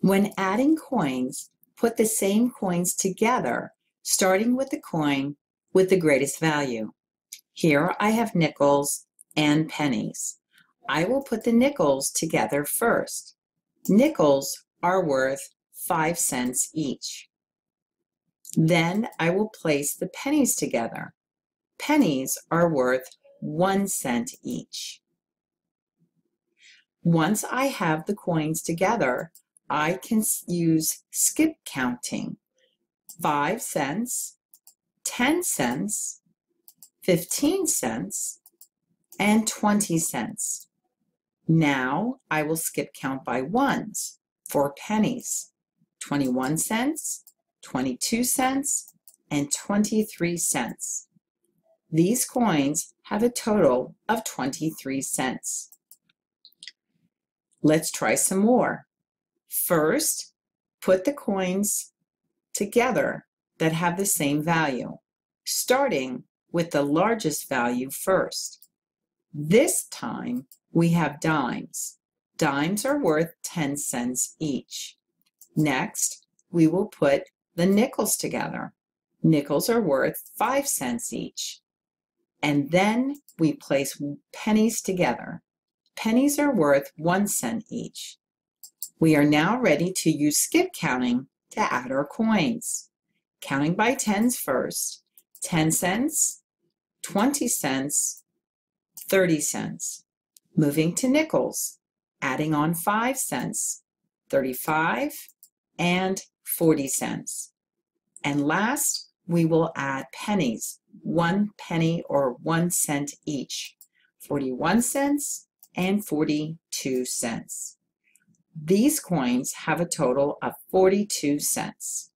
When adding coins, put the same coins together, starting with the coin with the greatest value. Here I have nickels and pennies. I will put the nickels together first. Nickels are worth 5 cents each. Then I will place the pennies together. Pennies are worth 1 cent each. Once I have the coins together, I can use skip counting. 5 cents, 10 cents, 15 cents, and 20 cents. Now I will skip count by ones for pennies. 21 cents, 22 cents, and 23 cents. These coins have a total of 23 cents. Let's try some more. First, put the coins together that have the same value, starting with the largest value first. This time, we have dimes. Dimes are worth 10 cents each. Next, we will put the nickels together. Nickels are worth 5 cents each. And then we place pennies together. Pennies are worth 1 cent each. We are now ready to use skip counting to add our coins. Counting by tens first. 10 cents, 20 cents, 30 cents. Moving to nickels, adding on 5 cents, 35, and 40 cents. And last, we will add pennies, one penny or one cent each, 41 cents and 42 cents. These coins have a total of 42 cents.